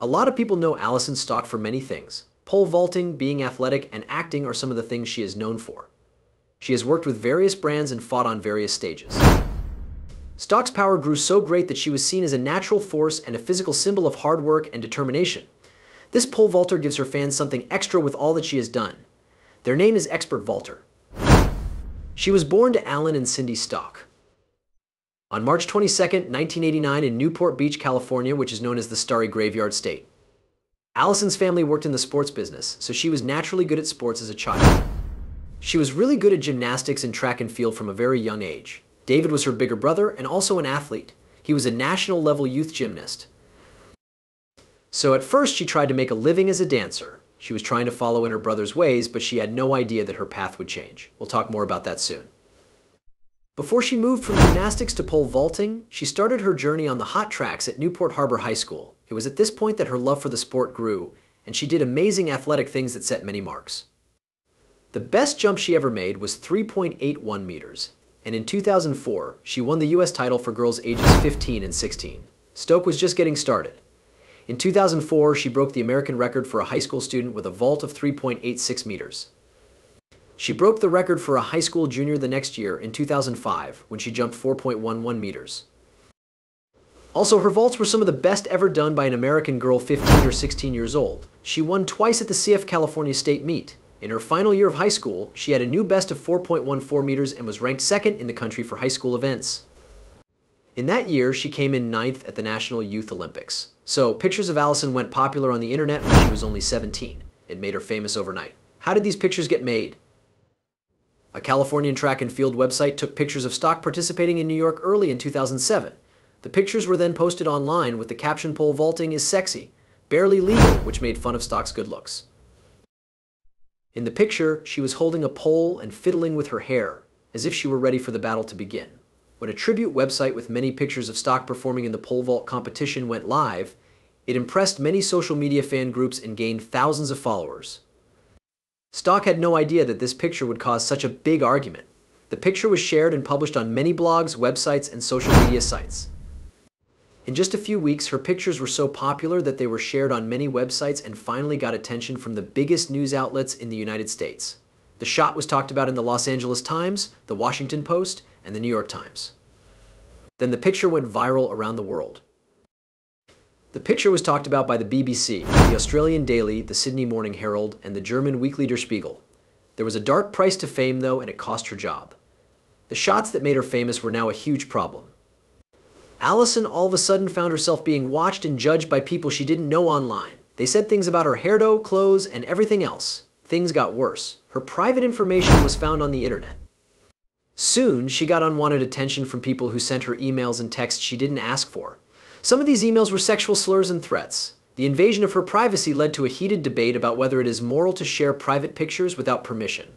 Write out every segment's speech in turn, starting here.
A lot of people know Allison Stokke for many things. Pole vaulting, being athletic, and acting are some of the things she is known for. She has worked with various brands and fought on various stages. Stokke's power grew so great that she was seen as a natural force and a physical symbol of hard work and determination. This pole vaulter gives her fans something extra with all that she has done. Their name is Expert Vaulter. She was born to Alan and Cindy Stokke. On March 22, 1989 in Newport Beach, California, which is known as the Starry Graveyard State. Allison's family worked in the sports business, so she was naturally good at sports as a child. She was really good at gymnastics and track and field from a very young age. David was her bigger brother and also an athlete. He was a national level youth gymnast. So at first she tried to make a living as a dancer. She was trying to follow in her brother's ways, but she had no idea that her path would change. We'll talk more about that soon. Before she moved from gymnastics to pole vaulting, she started her journey on the hot tracks at Newport Harbor High School. It was at this point that her love for the sport grew, and she did amazing athletic things that set many marks. The best jump she ever made was 3.81 meters, and in 2004, she won the US title for girls ages 15 and 16. Stokke was just getting started. In 2004, she broke the American record for a high school student with a vault of 3.86 meters. She broke the record for a high school junior the next year in 2005 when she jumped 4.11 meters. Also, her vaults were some of the best ever done by an American girl 15 or 16 years old. She won twice at the CIF California State Meet. In her final year of high school, she had a new best of 4.14 meters and was ranked second in the country for high school events. In that year, she came in ninth at the National Youth Olympics. So, pictures of Allison went popular on the internet when she was only 17. It made her famous overnight. How did these pictures get made? A Californian track and field website took pictures of Stokke participating in New York early in 2007. The pictures were then posted online with the caption pole vaulting is sexy, barely legal, which made fun of Stokke's good looks. In the picture, she was holding a pole and fiddling with her hair, as if she were ready for the battle to begin. When a tribute website with many pictures of Stokke performing in the pole vault competition went live, it impressed many social media fan groups and gained thousands of followers. Stokke had no idea that this picture would cause such a big argument. The picture was shared and published on many blogs, websites, and social media sites. In just a few weeks, her pictures were so popular that they were shared on many websites and finally got attention from the biggest news outlets in the United States. The shot was talked about in the Los Angeles Times, the Washington Post, and the New York Times. Then the picture went viral around the world. The picture was talked about by the BBC, the Australian Daily, the Sydney Morning Herald, and the German weekly Der Spiegel. There was a dark price to fame, though, and it cost her job. The shots that made her famous were now a huge problem. Allison all of a sudden found herself being watched and judged by people she didn't know online. They said things about her hairdo, clothes, and everything else. Things got worse. Her private information was found on the internet. Soon, she got unwanted attention from people who sent her emails and texts she didn't ask for. Some of these emails were sexual slurs and threats. The invasion of her privacy led to a heated debate about whether it is moral to share private pictures without permission.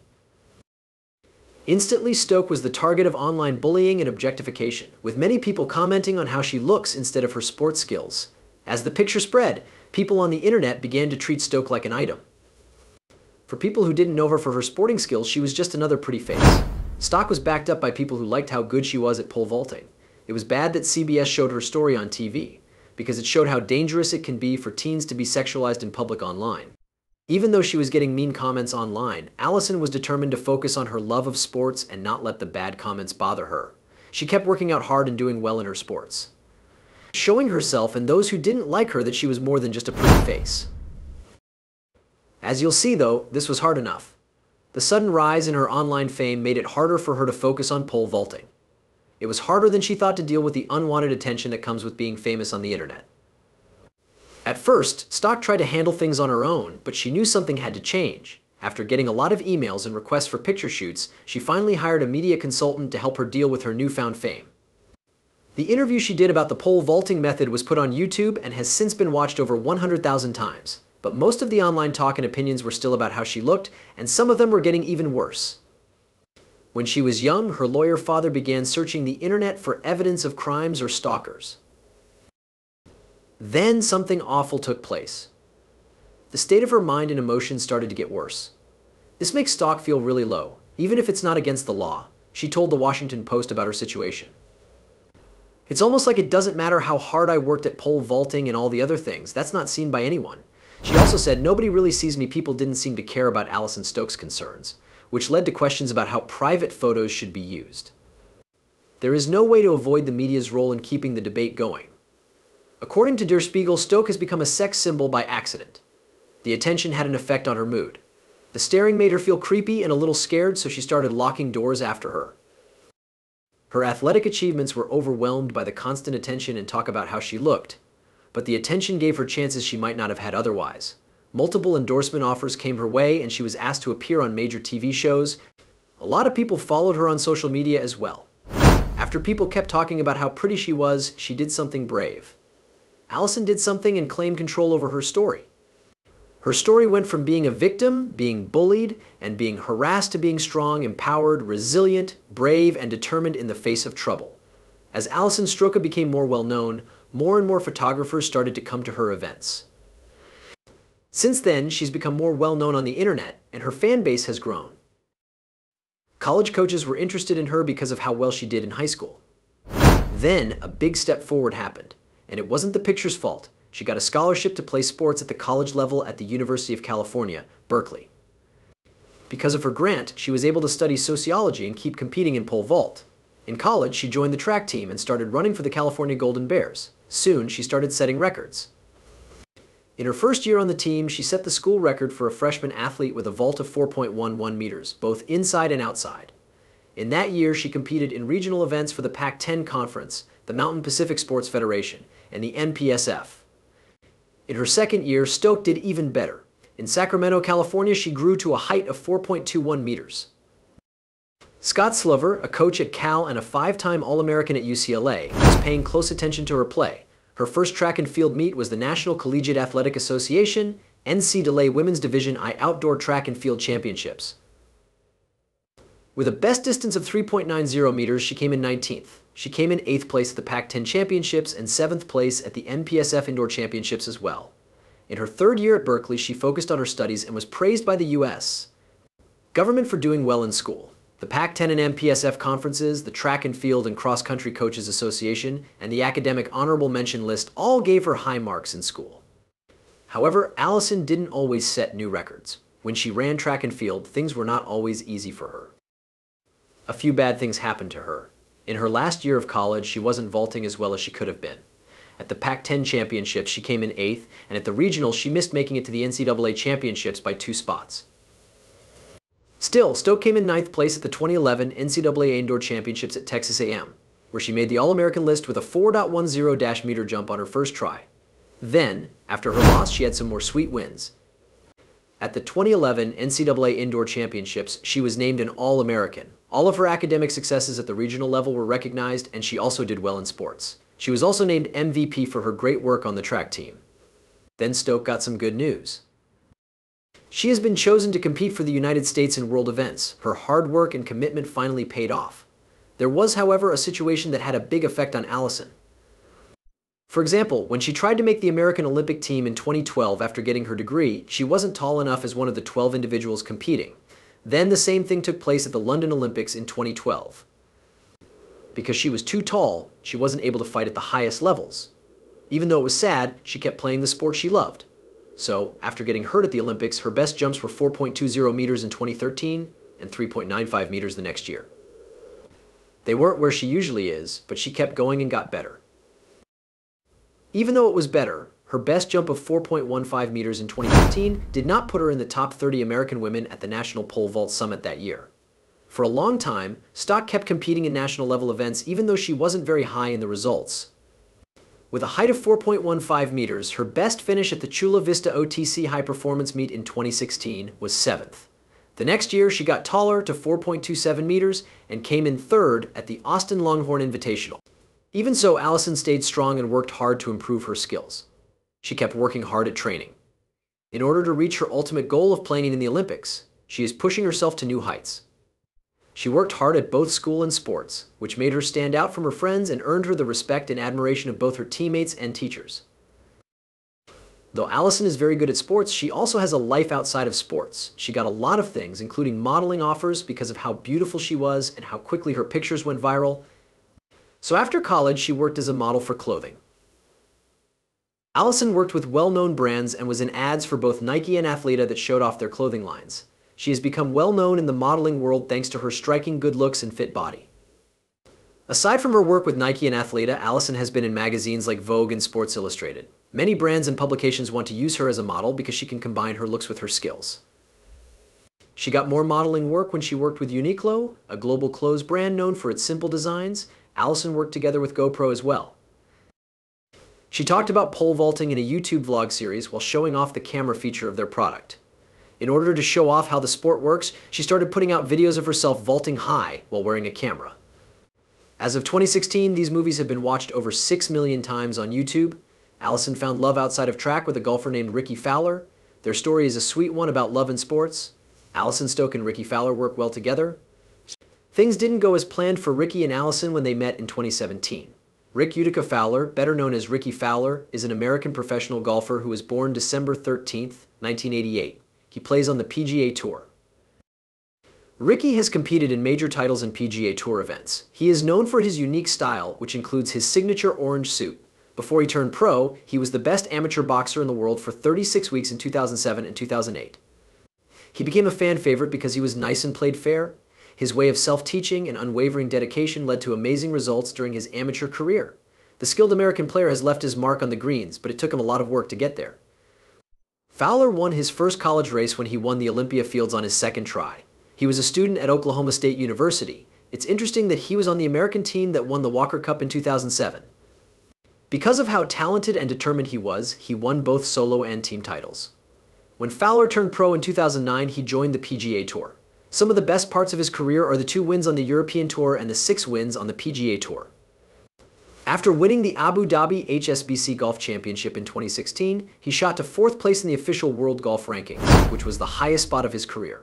Instantly, Stokke was the target of online bullying and objectification, with many people commenting on how she looks instead of her sports skills. As the picture spread, people on the internet began to treat Stokke like an item. For people who didn't know her for her sporting skills, she was just another pretty face. Stokke was backed up by people who liked how good she was at pole vaulting. It was bad that CBS showed her story on TV, because it showed how dangerous it can be for teens to be sexualized in public online. Even though she was getting mean comments online, Allison was determined to focus on her love of sports and not let the bad comments bother her. She kept working out hard and doing well in her sports. Showing herself and those who didn't like her that she was more than just a pretty face. As you'll see though, this was hard enough. The sudden rise in her online fame made it harder for her to focus on pole vaulting. It was harder than she thought to deal with the unwanted attention that comes with being famous on the internet. At first, Stokke tried to handle things on her own, but she knew something had to change. After getting a lot of emails and requests for picture shoots, she finally hired a media consultant to help her deal with her newfound fame. The interview she did about the pole vaulting method was put on YouTube and has since been watched over 100,000 times. But most of the online talk and opinions were still about how she looked, and some of them were getting even worse. When she was young, her lawyer father began searching the internet for evidence of crimes or stalkers. Then something awful took place. The state of her mind and emotions started to get worse. This makes Stokke feel really low, even if it's not against the law, she told the Washington Post about her situation. It's almost like it doesn't matter how hard I worked at pole vaulting and all the other things. That's not seen by anyone. She also said, nobody really sees me. People didn't seem to care about Allison Stokke's concerns, which led to questions about how private photos should be used. There is no way to avoid the media's role in keeping the debate going. According to Der Spiegel, Stokke has become a sex symbol by accident. The attention had an effect on her mood. The staring made her feel creepy and a little scared, so she started locking doors after her. Her athletic achievements were overwhelmed by the constant attention and talk about how she looked, but the attention gave her chances she might not have had otherwise. Multiple endorsement offers came her way and she was asked to appear on major TV shows. A lot of people followed her on social media as well. After people kept talking about how pretty she was, she did something brave. Allison did something and claimed control over her story. Her story went from being a victim, being bullied, and being harassed to being strong, empowered, resilient, brave, and determined in the face of trouble. As Allison Stokke became more well known, more and more photographers started to come to her events. Since then, she's become more well known on the internet, and her fan base has grown. College coaches were interested in her because of how well she did in high school. Then, a big step forward happened, and it wasn't the picture's fault. She got a scholarship to play sports at the college level at the University of California, Berkeley. Because of her grant, she was able to study sociology and keep competing in pole vault. In college, she joined the track team and started running for the California Golden Bears. Soon, she started setting records. In her first year on the team, she set the school record for a freshman athlete with a vault of 4.11 meters, both inside and outside. In that year, she competed in regional events for the Pac-10 Conference, the Mountain Pacific Sports Federation, and the MPSF. In her second year, Stokke did even better. In Sacramento, California, she grew to a height of 4.21 meters. Scott Slover, a coach at Cal and a five-time All-American at UCLA, was paying close attention to her play. Her first track and field meet was the National Collegiate Athletic Association NCAA Women's Division I Outdoor Track and Field Championships. With a best distance of 3.90 meters, she came in 19th. She came in 8th place at the Pac-10 Championships and 7th place at the MPSF Indoor Championships as well. In her third year at Berkeley, she focused on her studies and was praised by the U.S. government for doing well in school. The Pac-10 and MPSF conferences, the Track and Field and Cross Country Coaches Association, and the Academic Honorable Mention list all gave her high marks in school. However, Allison didn't always set new records. When she ran track and field, things were not always easy for her. A few bad things happened to her, in her last year of college, she wasn't vaulting as well as she could have been. At the Pac-10 championships, she came in 8th, and at the regional, she missed making it to the NCAA championships by two spots. Still, Stokke came in ninth place at the 2011 NCAA Indoor Championships at Texas A&M, where she made the All-American list with a 4.10 dash meter jump on her first try. Then, after her loss, she had some more sweet wins. At the 2011 NCAA Indoor Championships, she was named an All-American, all of her academic successes at the regional level were recognized, and she also did well in sports. She was also named MVP for her great work on the track team. Then Stokke got some good news. She has been chosen to compete for the United States in world events. Her hard work and commitment finally paid off. There was, however, a situation that had a big effect on Allison. For example, when she tried to make the American Olympic team in 2012 after getting her degree, she wasn't tall enough as one of the 12 individuals competing. Then the same thing took place at the London Olympics in 2012. Because she was too tall, she wasn't able to fight at the highest levels. Even though it was sad, she kept playing the sport she loved. So, after getting hurt at the Olympics, her best jumps were 4.20 meters in 2013 and 3.95 meters the next year. They weren't where she usually is, but she kept going and got better. Even though it was better, her best jump of 4.15 meters in 2015 did not put her in the top 30 American women at the National Pole Vault Summit that year. For a long time, Stokke kept competing in national level events even though she wasn't very high in the results. With a height of 4.15 meters, her best finish at the Chula Vista OTC High Performance Meet in 2016 was 7th. The next year, she got taller to 4.27 meters and came in third at the Austin Longhorn Invitational. Even so, Allison stayed strong and worked hard to improve her skills. She kept working hard at training. In order to reach her ultimate goal of playing in the Olympics, she is pushing herself to new heights. She worked hard at both school and sports, which made her stand out from her friends and earned her the respect and admiration of both her teammates and teachers. Though Allison is very good at sports, she also has a life outside of sports. She got a lot of things, including modeling offers because of how beautiful she was and how quickly her pictures went viral. So after college, she worked as a model for clothing. Allison worked with well-known brands and was in ads for both Nike and Athleta that showed off their clothing lines. She has become well-known in the modeling world thanks to her striking good looks and fit body. Aside from her work with Nike and Athleta, Allison has been in magazines like Vogue and Sports Illustrated. Many brands and publications want to use her as a model because she can combine her looks with her skills. She got more modeling work when she worked with Uniqlo, a global clothes brand known for its simple designs. Allison worked together with GoPro as well. She talked about pole vaulting in a YouTube vlog series while showing off the camera feature of their product. In order to show off how the sport works, she started putting out videos of herself vaulting high while wearing a camera. As of 2016, these movies have been watched over 6 million times on YouTube. Allison found love outside of track with a golfer named Rickie Fowler. Their story is a sweet one about love and sports. Allison Stokke and Rickie Fowler work well together. Things didn't go as planned for Rickie and Allison when they met in 2017. Rick Yutaka Fowler, better known as Rickie Fowler, is an American professional golfer who was born December 13, 1988. He plays on the PGA Tour. Rickie has competed in major titles and PGA Tour events. He is known for his unique style, which includes his signature orange suit. Before he turned pro, he was the best amateur boxer in the world for 36 weeks in 2007 and 2008. He became a fan favorite because he was nice and played fair, his way of self-teaching and unwavering dedication led to amazing results during his amateur career. The skilled American player has left his mark on the greens, but it took him a lot of work to get there. Fowler won his first college race when he won the Olympia Fields on his second try. He was a student at Oklahoma State University. It's interesting that he was on the American team that won the Walker Cup in 2007. Because of how talented and determined he was, he won both solo and team titles. When Fowler turned pro in 2009, he joined the PGA Tour. Some of the best parts of his career are the two wins on the European Tour and the six wins on the PGA Tour. After winning the Abu Dhabi HSBC Golf Championship in 2016, he shot to fourth place in the official World Golf Rankings, which was the highest spot of his career.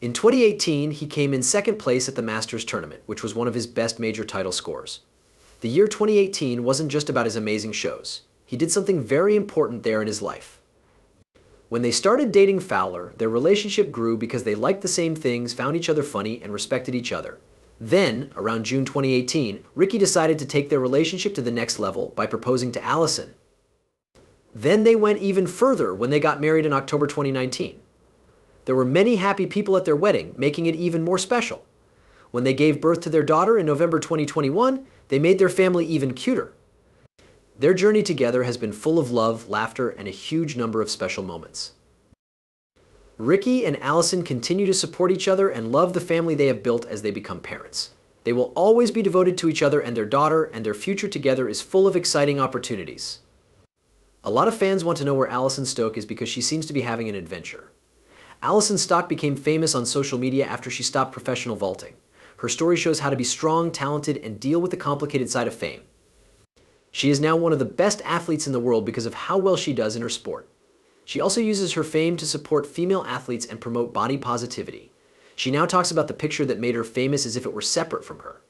In 2018, he came in second place at the Masters Tournament, which was one of his best major title scores. The year 2018 wasn't just about his amazing shows. He did something very important there in his life. When they started dating Fowler, their relationship grew because they liked the same things, found each other funny, and respected each other. Then, around June 2018, Rickie decided to take their relationship to the next level by proposing to Allison. Then they went even further when they got married in October 2019. There were many happy people at their wedding, making it even more special. When they gave birth to their daughter in November 2021, they made their family even cuter. Their journey together has been full of love, laughter, and a huge number of special moments. Rickie and Allison continue to support each other and love the family they have built as they become parents. They will always be devoted to each other and their daughter, and their future together is full of exciting opportunities. A lot of fans want to know where Allison Stokke is because she seems to be having an adventure. Allison Stokke became famous on social media after she stopped professional vaulting. Her story shows how to be strong, talented, and deal with the complicated side of fame. She is now one of the best athletes in the world because of how well she does in her sport. She also uses her fame to support female athletes and promote body positivity. She now talks about the picture that made her famous as if it were separate from her.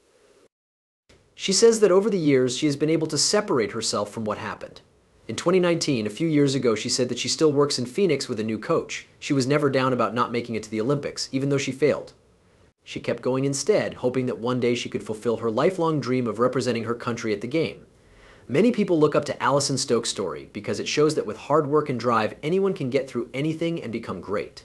She says that over the years, she has been able to separate herself from what happened. In 2019, a few years ago, she said that she still works in Phoenix with a new coach. She was never down about not making it to the Olympics, even though she failed. She kept going instead, hoping that one day she could fulfill her lifelong dream of representing her country at the game. Many people look up to Allison Stokke's story because it shows that with hard work and drive, anyone can get through anything and become great.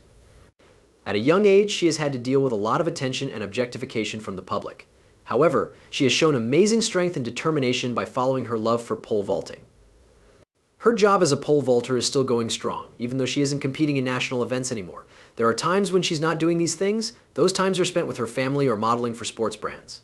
At a young age, she has had to deal with a lot of attention and objectification from the public. However, she has shown amazing strength and determination by following her love for pole vaulting. Her job as a pole vaulter is still going strong, even though she isn't competing in national events anymore. There are times when she's not doing these things. Those times are spent with her family or modeling for sports brands.